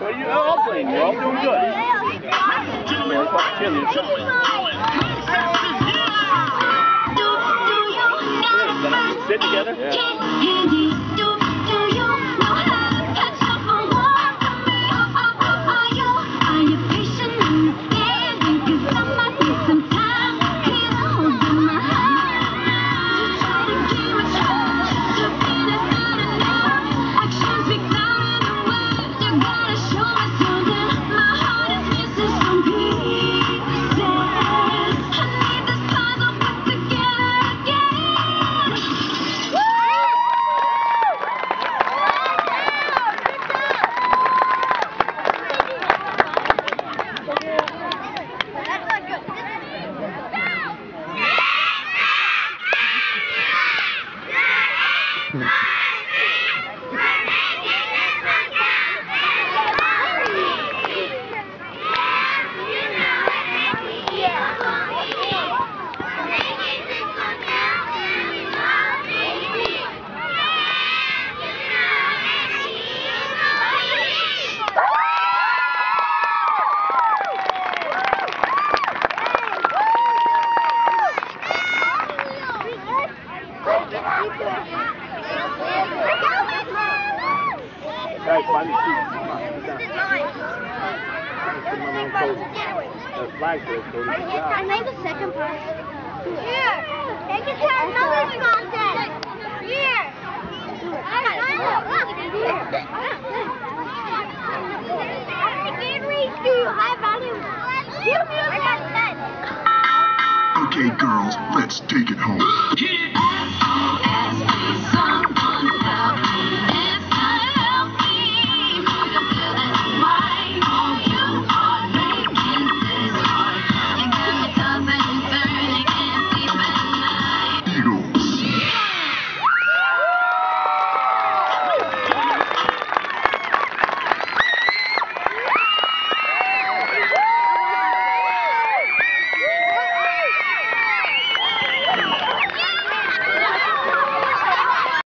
Well, you all playing. You're all doing good. Fuck punishment. Guys, find the seat. Come on, sit down. Put my man Cody. The flag for Cody. I made the second part. Here. Take it to another contest. Here. I can't reach you. High value. Give me a Okay, girls, let's take it home.